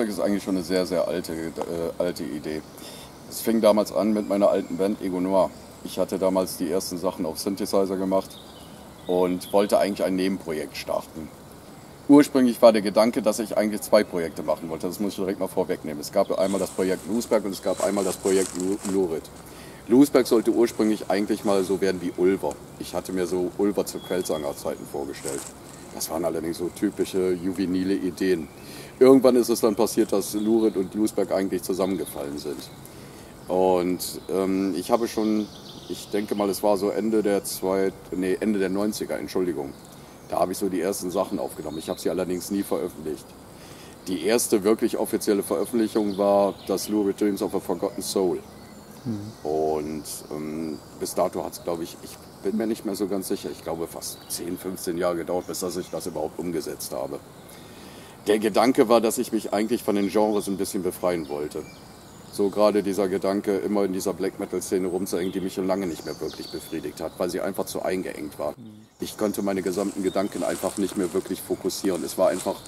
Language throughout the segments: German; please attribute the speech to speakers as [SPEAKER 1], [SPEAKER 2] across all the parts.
[SPEAKER 1] Bluesback ist eigentlich schon eine sehr, sehr alte, äh, alte Idee. Es fing damals an mit meiner alten Band Ego Noir. Ich hatte damals die ersten Sachen auf Synthesizer gemacht und wollte eigentlich ein Nebenprojekt starten. Ursprünglich war der Gedanke, dass ich eigentlich zwei Projekte machen wollte. Das muss ich direkt mal vorwegnehmen. Es gab einmal das Projekt Bluesberg und es gab einmal das Projekt Lurid. Bluesberg sollte ursprünglich eigentlich mal so werden wie Ulver. Ich hatte mir so Ulver zu Quellsanger Zeiten vorgestellt. Das waren allerdings so typische juvenile Ideen. Irgendwann ist es dann passiert, dass Lurid und Bluesberg eigentlich zusammengefallen sind. Und ähm, ich habe schon, ich denke mal, es war so Ende der, zwei, nee, Ende der 90er, Entschuldigung. Da habe ich so die ersten Sachen aufgenommen. Ich habe sie allerdings nie veröffentlicht. Die erste wirklich offizielle Veröffentlichung war das Lurid Dreams of a Forgotten Soul. Mhm. Und ähm, bis dato hat es, glaube ich, ich bin mir nicht mehr so ganz sicher, ich glaube fast 10, 15 Jahre gedauert, bis dass ich das überhaupt umgesetzt habe. Der Gedanke war, dass ich mich eigentlich von den Genres ein bisschen befreien wollte. So gerade dieser Gedanke, immer in dieser Black Metal-Szene rumzuhängen, die mich schon lange nicht mehr wirklich befriedigt hat, weil sie einfach zu eingeengt war. Ich konnte meine gesamten Gedanken einfach nicht mehr wirklich fokussieren. Es war einfach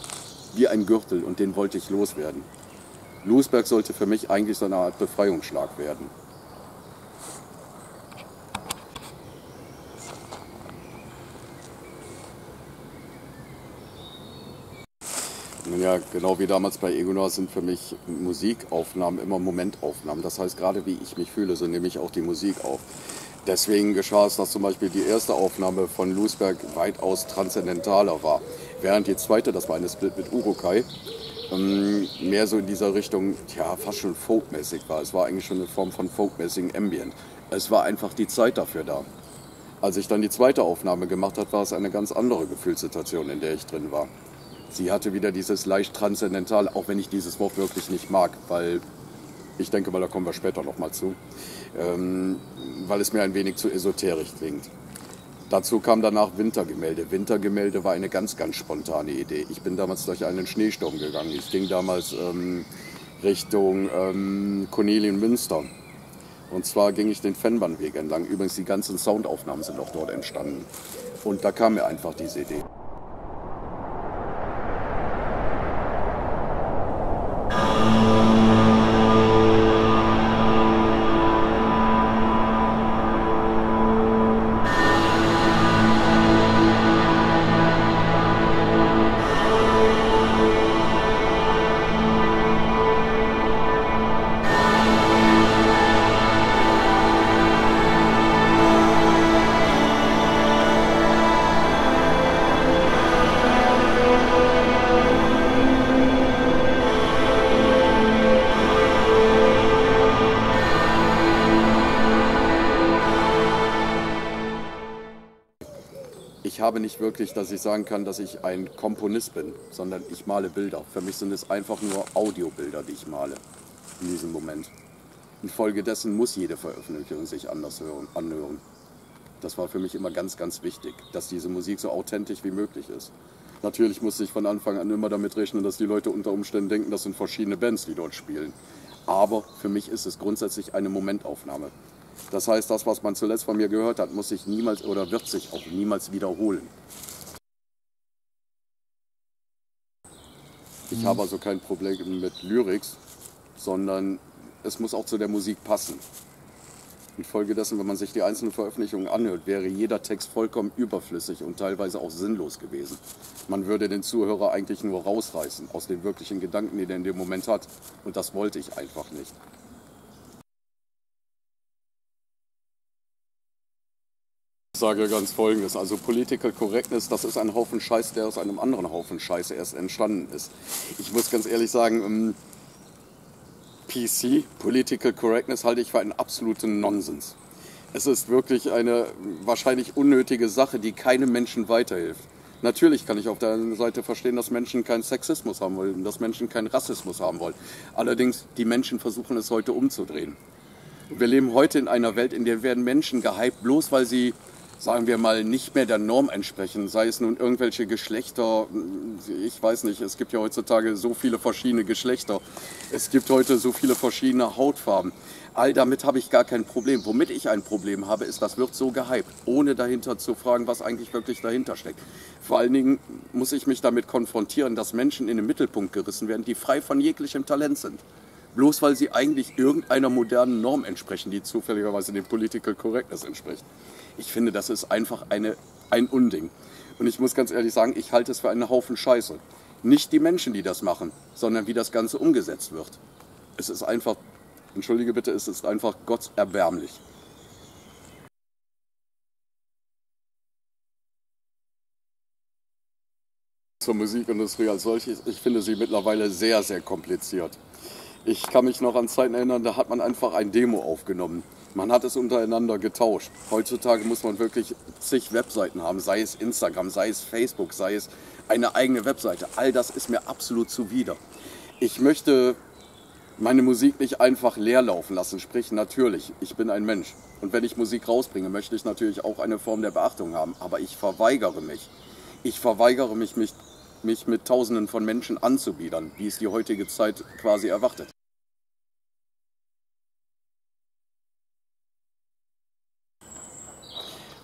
[SPEAKER 1] wie ein Gürtel und den wollte ich loswerden. Lusberg sollte für mich eigentlich so eine Art Befreiungsschlag werden. Ja, genau wie damals bei Egonor sind für mich Musikaufnahmen immer Momentaufnahmen. Das heißt, gerade wie ich mich fühle, so nehme ich auch die Musik auf. Deswegen geschah es, dass zum Beispiel die erste Aufnahme von Lusberg weitaus transzendentaler war. Während die zweite, das war eine Split mit Urukai, ähm, mehr so in dieser Richtung, ja, fast schon folkmäßig war. Es war eigentlich schon eine Form von folkmäßigen Ambient. Es war einfach die Zeit dafür da. Als ich dann die zweite Aufnahme gemacht habe, war es eine ganz andere Gefühlssituation, in der ich drin war sie hatte wieder dieses leicht transzendental, auch wenn ich dieses Wort wirklich nicht mag, weil ich denke mal, da kommen wir später noch mal zu, ähm, weil es mir ein wenig zu esoterisch klingt. Dazu kam danach Wintergemälde. Wintergemälde war eine ganz, ganz spontane Idee. Ich bin damals durch einen Schneesturm gegangen. Ich ging damals ähm, Richtung ähm, Cornelien Münster. Und zwar ging ich den Fennbahnweg entlang. Übrigens, die ganzen Soundaufnahmen sind auch dort entstanden. Und da kam mir einfach diese Idee. Habe nicht wirklich, dass ich sagen kann, dass ich ein Komponist bin, sondern ich male Bilder. Für mich sind es einfach nur Audiobilder, die ich male in diesem Moment. Infolgedessen muss jede Veröffentlichung sich anders hören, anhören. Das war für mich immer ganz, ganz wichtig, dass diese Musik so authentisch wie möglich ist. Natürlich musste ich von Anfang an immer damit rechnen, dass die Leute unter Umständen denken, das sind verschiedene Bands, die dort spielen. Aber für mich ist es grundsätzlich eine Momentaufnahme. Das heißt, das, was man zuletzt von mir gehört hat, muss sich niemals oder wird sich auch niemals wiederholen. Ich mhm. habe also kein Problem mit Lyrics, sondern es muss auch zu der Musik passen. Infolgedessen, wenn man sich die einzelnen Veröffentlichungen anhört, wäre jeder Text vollkommen überflüssig und teilweise auch sinnlos gewesen. Man würde den Zuhörer eigentlich nur rausreißen aus den wirklichen Gedanken, die er in dem Moment hat. Und das wollte ich einfach nicht. Sage ganz Folgendes. Also Political Correctness, das ist ein Haufen Scheiß, der aus einem anderen Haufen Scheiße erst entstanden ist. Ich muss ganz ehrlich sagen, ähm, PC, Political Correctness, halte ich für einen absoluten Nonsens. Es ist wirklich eine wahrscheinlich unnötige Sache, die keinem Menschen weiterhilft. Natürlich kann ich auf der einen Seite verstehen, dass Menschen keinen Sexismus haben wollen, dass Menschen keinen Rassismus haben wollen. Allerdings, die Menschen versuchen es heute umzudrehen. Wir leben heute in einer Welt, in der werden Menschen gehypt, bloß weil sie sagen wir mal, nicht mehr der Norm entsprechen, sei es nun irgendwelche Geschlechter, ich weiß nicht, es gibt ja heutzutage so viele verschiedene Geschlechter, es gibt heute so viele verschiedene Hautfarben. All damit habe ich gar kein Problem. Womit ich ein Problem habe, ist, das wird so gehypt, ohne dahinter zu fragen, was eigentlich wirklich dahinter steckt. Vor allen Dingen muss ich mich damit konfrontieren, dass Menschen in den Mittelpunkt gerissen werden, die frei von jeglichem Talent sind bloß weil sie eigentlich irgendeiner modernen Norm entsprechen, die zufälligerweise dem Political Correctness entspricht. Ich finde, das ist einfach eine, ein Unding. Und ich muss ganz ehrlich sagen, ich halte es für einen Haufen Scheiße. Nicht die Menschen, die das machen, sondern wie das Ganze umgesetzt wird. Es ist einfach, entschuldige bitte, es ist einfach gottserbärmlich. Zur Musikindustrie als solches, ich finde sie mittlerweile sehr, sehr kompliziert. Ich kann mich noch an Zeiten erinnern, da hat man einfach ein Demo aufgenommen. Man hat es untereinander getauscht. Heutzutage muss man wirklich zig Webseiten haben, sei es Instagram, sei es Facebook, sei es eine eigene Webseite. All das ist mir absolut zuwider. Ich möchte meine Musik nicht einfach leer laufen lassen. Sprich, natürlich, ich bin ein Mensch. Und wenn ich Musik rausbringe, möchte ich natürlich auch eine Form der Beachtung haben. Aber ich verweigere mich. Ich verweigere mich, mich mich mit Tausenden von Menschen anzubiedern, wie es die heutige Zeit quasi erwartet.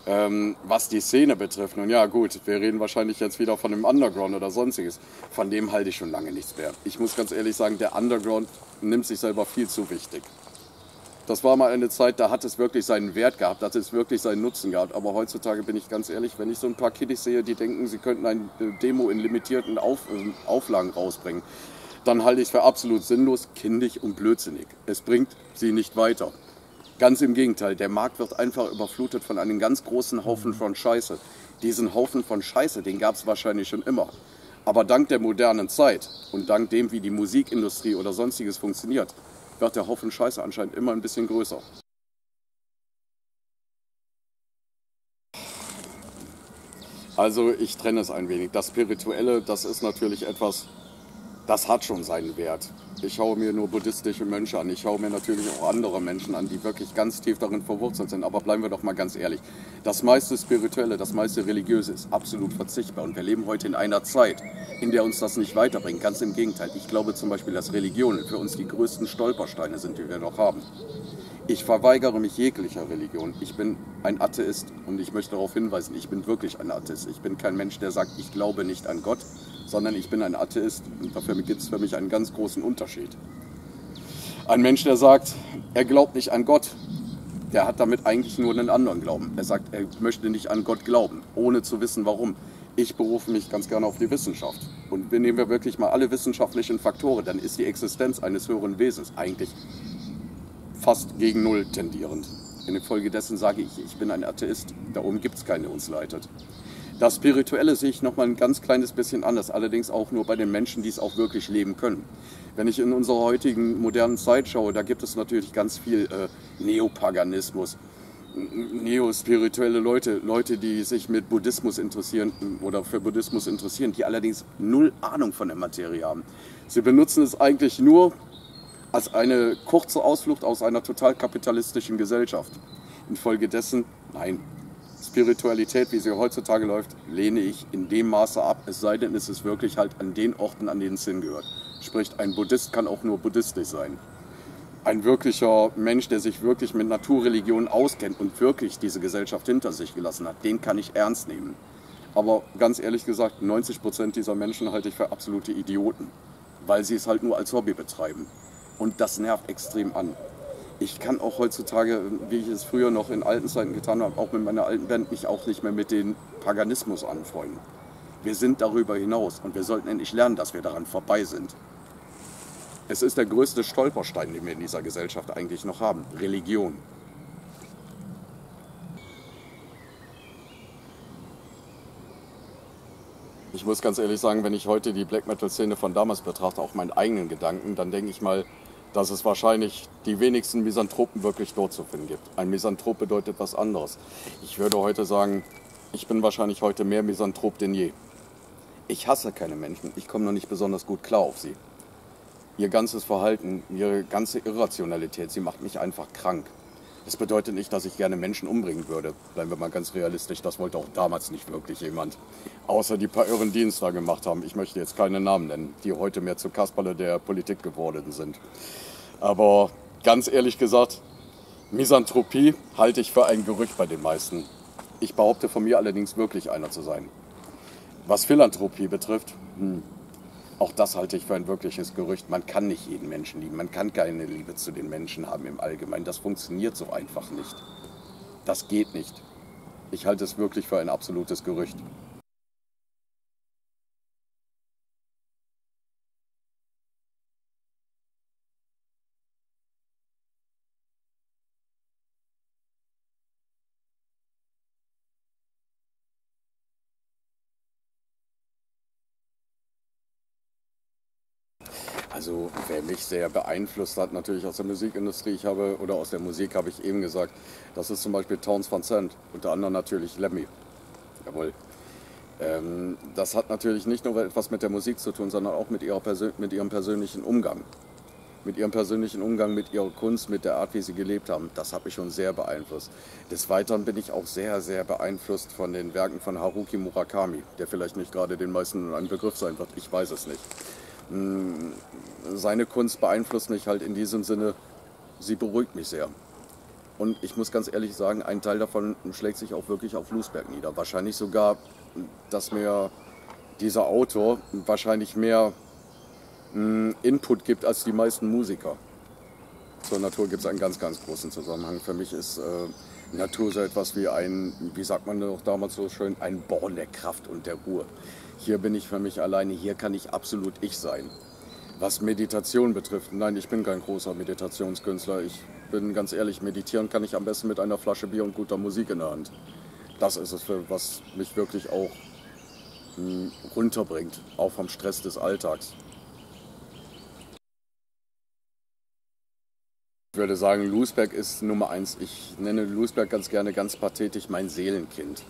[SPEAKER 1] Ähm, was die Szene betrifft, nun ja gut, wir reden wahrscheinlich jetzt wieder von dem Underground oder sonstiges. Von dem halte ich schon lange nichts mehr. Ich muss ganz ehrlich sagen, der Underground nimmt sich selber viel zu wichtig. Das war mal eine Zeit, da hat es wirklich seinen Wert gehabt, da hat es wirklich seinen Nutzen gehabt. Aber heutzutage bin ich ganz ehrlich, wenn ich so ein paar Kiddies sehe, die denken, sie könnten ein äh, Demo in limitierten Auf, äh, Auflagen rausbringen, dann halte ich es für absolut sinnlos, kindisch und blödsinnig. Es bringt sie nicht weiter. Ganz im Gegenteil, der Markt wird einfach überflutet von einem ganz großen Haufen von Scheiße. Diesen Haufen von Scheiße, den gab es wahrscheinlich schon immer. Aber dank der modernen Zeit und dank dem, wie die Musikindustrie oder sonstiges funktioniert, wird der Haufen Scheiße anscheinend immer ein bisschen größer. Also ich trenne es ein wenig. Das Spirituelle, das ist natürlich etwas, das hat schon seinen Wert. Ich schaue mir nur buddhistische Mönche an. Ich schaue mir natürlich auch andere Menschen an, die wirklich ganz tief darin verwurzelt sind. Aber bleiben wir doch mal ganz ehrlich. Das meiste Spirituelle, das meiste Religiöse ist absolut verzichtbar. Und wir leben heute in einer Zeit, in der uns das nicht weiterbringt. Ganz im Gegenteil. Ich glaube zum Beispiel, dass Religionen für uns die größten Stolpersteine sind, die wir noch haben. Ich verweigere mich jeglicher Religion. Ich bin ein Atheist und ich möchte darauf hinweisen, ich bin wirklich ein Atheist. Ich bin kein Mensch, der sagt, ich glaube nicht an Gott, sondern ich bin ein Atheist und dafür gibt es für mich einen ganz großen Unterschied. Ein Mensch, der sagt, er glaubt nicht an Gott, der hat damit eigentlich nur einen anderen Glauben. Er sagt, er möchte nicht an Gott glauben, ohne zu wissen, warum. Ich berufe mich ganz gerne auf die Wissenschaft. Und nehmen wir wirklich mal alle wissenschaftlichen Faktoren, dann ist die Existenz eines höheren Wesens eigentlich fast gegen Null tendierend. Infolgedessen sage ich, ich bin ein Atheist. Darum gibt es keine, uns leitet. Das Spirituelle sehe ich noch mal ein ganz kleines bisschen anders, allerdings auch nur bei den Menschen, die es auch wirklich leben können. Wenn ich in unserer heutigen modernen Zeit schaue, da gibt es natürlich ganz viel äh, Neopaganismus, neospirituelle Leute, Leute, die sich mit Buddhismus interessieren oder für Buddhismus interessieren, die allerdings null Ahnung von der Materie haben. Sie benutzen es eigentlich nur als eine kurze Ausflucht aus einer total kapitalistischen Gesellschaft. Infolgedessen, nein, Spiritualität, wie sie heutzutage läuft, lehne ich in dem Maße ab, es sei denn, es ist wirklich halt an den Orten, an denen es hingehört. Sprich, ein Buddhist kann auch nur buddhistisch sein. Ein wirklicher Mensch, der sich wirklich mit Naturreligionen auskennt und wirklich diese Gesellschaft hinter sich gelassen hat, den kann ich ernst nehmen. Aber ganz ehrlich gesagt, 90 Prozent dieser Menschen halte ich für absolute Idioten, weil sie es halt nur als Hobby betreiben. Und das nervt extrem an ich kann auch heutzutage, wie ich es früher noch in alten Zeiten getan habe, auch mit meiner alten Band, mich auch nicht mehr mit dem Paganismus anfreunden. Wir sind darüber hinaus und wir sollten endlich lernen, dass wir daran vorbei sind. Es ist der größte Stolperstein, den wir in dieser Gesellschaft eigentlich noch haben, Religion. Ich muss ganz ehrlich sagen, wenn ich heute die Black Metal-Szene von damals betrachte, auch meinen eigenen Gedanken, dann denke ich mal, dass es wahrscheinlich die wenigsten Misanthropen wirklich dort zu finden gibt. Ein Misanthrop bedeutet was anderes. Ich würde heute sagen, ich bin wahrscheinlich heute mehr Misanthrop denn je. Ich hasse keine Menschen, ich komme noch nicht besonders gut klar auf sie. Ihr ganzes Verhalten, ihre ganze Irrationalität, sie macht mich einfach krank. Das bedeutet nicht, dass ich gerne Menschen umbringen würde. Bleiben wir mal ganz realistisch, das wollte auch damals nicht wirklich jemand. Außer die paar Irren, die gemacht haben. Ich möchte jetzt keine Namen nennen, die heute mehr zu Kasperle der Politik geworden sind. Aber ganz ehrlich gesagt, Misanthropie halte ich für ein Gerücht bei den meisten. Ich behaupte von mir allerdings wirklich einer zu sein. Was Philanthropie betrifft, hm, auch das halte ich für ein wirkliches Gerücht. Man kann nicht jeden Menschen lieben. Man kann keine Liebe zu den Menschen haben im Allgemeinen. Das funktioniert so einfach nicht. Das geht nicht. Ich halte es wirklich für ein absolutes Gerücht. Also wer mich sehr beeinflusst hat, natürlich aus der Musikindustrie, ich habe, oder aus der Musik habe ich eben gesagt, das ist zum Beispiel Towns van Zandt, unter anderem natürlich Lemmy. Jawohl. Ähm, das hat natürlich nicht nur etwas mit der Musik zu tun, sondern auch mit, ihrer Persön mit ihrem persönlichen Umgang. Mit ihrem persönlichen Umgang, mit ihrer Kunst, mit der Art, wie sie gelebt haben. Das hat mich schon sehr beeinflusst. Des Weiteren bin ich auch sehr, sehr beeinflusst von den Werken von Haruki Murakami, der vielleicht nicht gerade den meisten ein Begriff sein wird. Ich weiß es nicht. Hm, seine Kunst beeinflusst mich halt in diesem Sinne, sie beruhigt mich sehr. Und ich muss ganz ehrlich sagen, ein Teil davon schlägt sich auch wirklich auf Lusberg nieder. Wahrscheinlich sogar, dass mir dieser Autor wahrscheinlich mehr hm, Input gibt als die meisten Musiker. Zur Natur gibt es einen ganz, ganz großen Zusammenhang. Für mich ist äh, Natur so etwas wie ein, wie sagt man noch damals so schön, ein Born der Kraft und der Ruhe. Hier bin ich für mich alleine, hier kann ich absolut ich sein. Was Meditation betrifft, nein, ich bin kein großer Meditationskünstler. Ich bin ganz ehrlich, meditieren kann ich am besten mit einer Flasche Bier und guter Musik in der Hand. Das ist es, was mich wirklich auch hm, runterbringt, auch vom Stress des Alltags. Ich würde sagen, Lusberg ist Nummer eins. Ich nenne Lusberg ganz gerne ganz pathetisch mein Seelenkind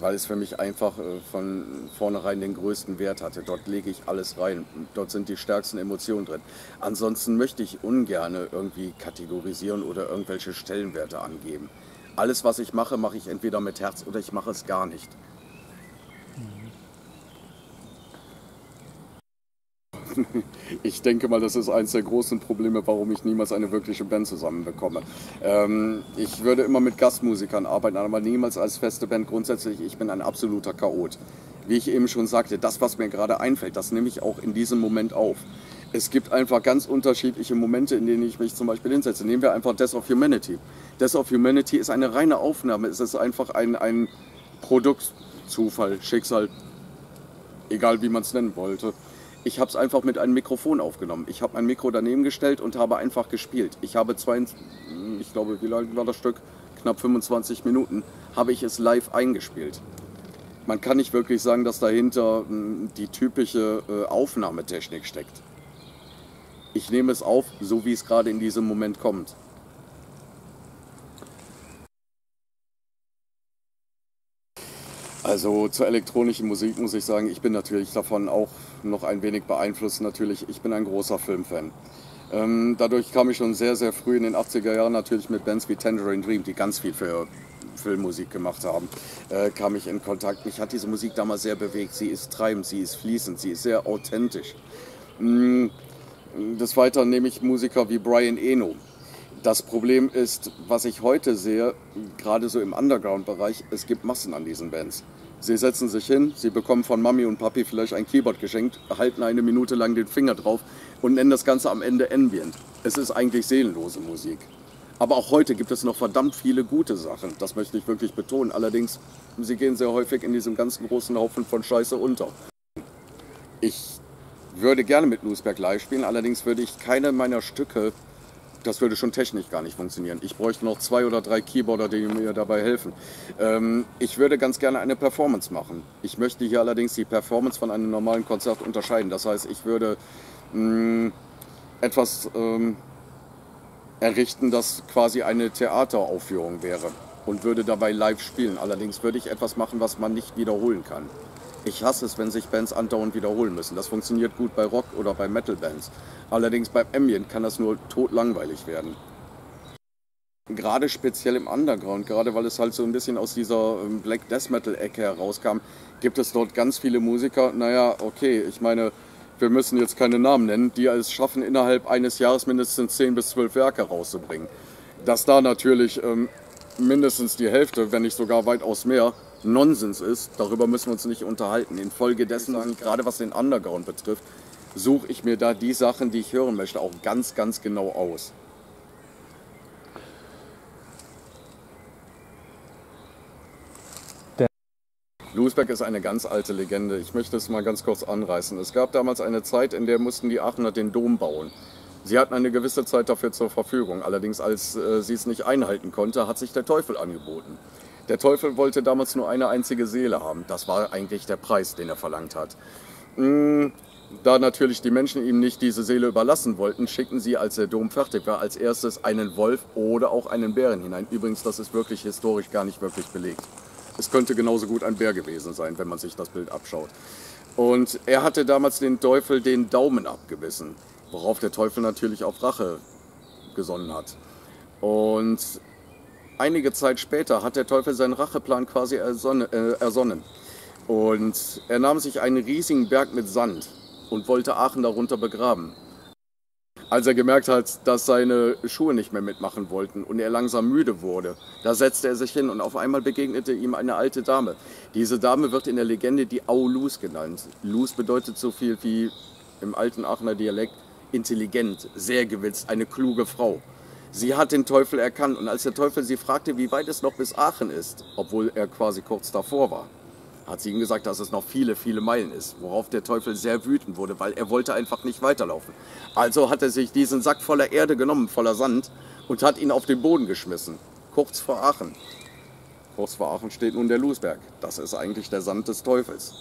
[SPEAKER 1] weil es für mich einfach äh, von vornherein den größten Wert hatte. Dort lege ich alles rein. Dort sind die stärksten Emotionen drin. Ansonsten möchte ich ungern irgendwie kategorisieren oder irgendwelche Stellenwerte angeben. Alles, was ich mache, mache ich entweder mit Herz oder ich mache es gar nicht. ich denke mal, das ist eines der großen Probleme, warum ich niemals eine wirkliche Band zusammenbekomme. Ähm, ich würde immer mit Gastmusikern arbeiten, aber niemals als feste Band. Grundsätzlich, ich bin ein absoluter Chaot. Wie ich eben schon sagte, das, was mir gerade einfällt, das nehme ich auch in diesem Moment auf. Es gibt einfach ganz unterschiedliche Momente, in denen ich mich zum Beispiel hinsetze. Nehmen wir einfach Death of Humanity. Death of Humanity ist eine reine Aufnahme. Es ist einfach ein, ein Produkt, Zufall, Schicksal, egal wie man es nennen wollte. Ich habe es einfach mit einem Mikrofon aufgenommen. Ich habe mein Mikro daneben gestellt und habe einfach gespielt. Ich habe zwei, ich glaube, wie lange war das Stück? Knapp 25 Minuten habe ich es live eingespielt. Man kann nicht wirklich sagen, dass dahinter hm, die typische äh, Aufnahmetechnik steckt. Ich nehme es auf, so wie es gerade in diesem Moment kommt. Also zur elektronischen Musik muss ich sagen, ich bin natürlich davon auch noch ein wenig beeinflusst. Natürlich, ich bin ein großer Filmfan. Ähm, dadurch kam ich schon sehr, sehr früh in den 80er Jahren natürlich mit Bands wie Tangerine Dream, die ganz viel für Filmmusik gemacht haben, äh, kam ich in Kontakt. Mich hat diese Musik damals sehr bewegt. Sie ist treibend, sie ist fließend, sie ist sehr authentisch. Mm, des Weiteren nehme ich Musiker wie Brian Eno. Das Problem ist, was ich heute sehe, gerade so im Underground-Bereich, es gibt Massen an diesen Bands. Sie setzen sich hin, sie bekommen von Mami und Papi vielleicht ein Keyboard geschenkt, halten eine Minute lang den Finger drauf und nennen das Ganze am Ende Ambient. Es ist eigentlich seelenlose Musik. Aber auch heute gibt es noch verdammt viele gute Sachen, das möchte ich wirklich betonen. Allerdings, sie gehen sehr häufig in diesem ganzen großen Haufen von Scheiße unter. Ich würde gerne mit Lusberg live spielen, allerdings würde ich keine meiner Stücke das würde schon technisch gar nicht funktionieren. Ich bräuchte noch zwei oder drei Keyboarder, die mir dabei helfen. Ähm, ich würde ganz gerne eine Performance machen. Ich möchte hier allerdings die Performance von einem normalen Konzert unterscheiden. Das heißt, ich würde mh, mm, etwas ähm, errichten, das quasi eine Theateraufführung wäre und würde dabei live spielen. Allerdings würde ich etwas machen, was man nicht wiederholen kann. Ich hasse es, wenn sich Bands andauernd wiederholen müssen. Das funktioniert gut bei Rock- oder bei Metal-Bands. Allerdings beim Ambient kann das nur totlangweilig werden. Gerade speziell im Underground, gerade weil es halt so ein bisschen aus dieser ähm, Black Death Metal Ecke herauskam, gibt es dort ganz viele Musiker. Naja, okay, ich meine, wir müssen jetzt keine Namen nennen, die es schaffen, innerhalb eines Jahres mindestens 10 bis 12 Werke rauszubringen. Dass da natürlich ähm, mindestens die Hälfte, wenn nicht sogar weitaus mehr, Nonsens ist, darüber müssen wir uns nicht unterhalten. Infolgedessen, gerade was den Underground betrifft, suche ich mir da die Sachen, die ich hören möchte, auch ganz, ganz genau aus. Lusberg ist eine ganz alte Legende. Ich möchte es mal ganz kurz anreißen. Es gab damals eine Zeit, in der mussten die Aachener den Dom bauen. Sie hatten eine gewisse Zeit dafür zur Verfügung. Allerdings, als äh, sie es nicht einhalten konnte, hat sich der Teufel angeboten. Der Teufel wollte damals nur eine einzige Seele haben. Das war eigentlich der Preis, den er verlangt hat. Mm, da natürlich die Menschen ihm nicht diese Seele überlassen wollten, schickten sie, als der Dom fertig war, als erstes einen Wolf oder auch einen Bären hinein. Übrigens, das ist wirklich historisch gar nicht wirklich belegt. Es könnte genauso gut ein Bär gewesen sein, wenn man sich das Bild abschaut. Und er hatte damals den Teufel den Daumen abgebissen, worauf der Teufel natürlich auf Rache gesonnen hat. Und einige Zeit später hat der Teufel seinen Racheplan quasi äh, ersonnen. Und er nahm sich einen riesigen Berg mit Sand und wollte Aachen darunter begraben. Als er gemerkt hat, dass seine Schuhe nicht mehr mitmachen wollten und er langsam müde wurde, da setzte er sich hin und auf einmal begegnete ihm eine alte Dame. Diese Dame wird in der Legende die Aulus genannt. Lus bedeutet so viel wie im alten Aachener Dialekt intelligent, sehr gewitzt, eine kluge Frau. Sie hat den Teufel erkannt und als der Teufel sie fragte, wie weit es noch bis Aachen ist, obwohl er quasi kurz davor war, hat sie ihm gesagt, dass es noch viele, viele Meilen ist, worauf der Teufel sehr wütend wurde, weil er wollte einfach nicht weiterlaufen. Also hat er sich diesen Sack voller Erde genommen, voller Sand und hat ihn auf den Boden geschmissen, kurz vor Aachen. Kurz vor Aachen steht nun der Lusberg. Das ist eigentlich der Sand des Teufels.